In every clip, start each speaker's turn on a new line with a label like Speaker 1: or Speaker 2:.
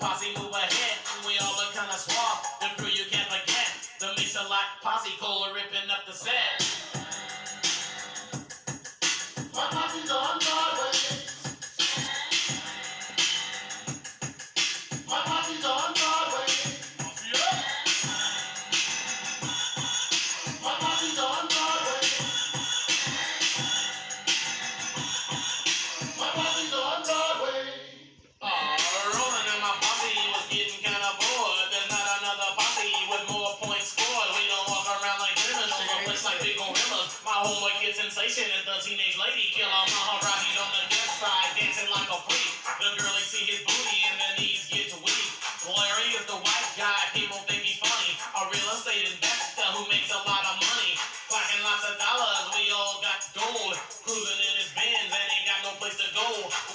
Speaker 1: posse move ahead. and We all look kinda swag. The crew you can't forget. The mix a lot posse cola ripping up the set. My posse's on. Sensation is the teenage lady killer Maharaji's on the death side, dancing like a freak. The girlies see his booty and their knees get weak. Larry is the white guy, people think he's funny. A real estate investor who makes a lot of money. Clacking lots of dollars, we all got gold. Cruising in his Benz and ain't got no place to go.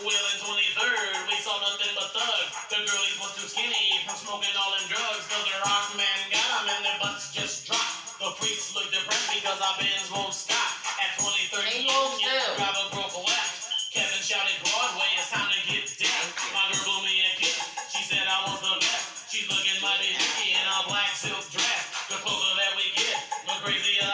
Speaker 1: Wheeling 23rd, we saw nothing but thugs. The girlies was too skinny from smoking all them drugs. Cause the rock man got them and their butts just dropped. The freaks look depressed because our Benz won't stop. At 23rd They won't driver broke left. Kevin shouted Broadway, it's time to get deaf. My girl blew me a kiss. She said I was the best. She's looking mighty hickey in a black silk dress. The closer that we get, the crazier.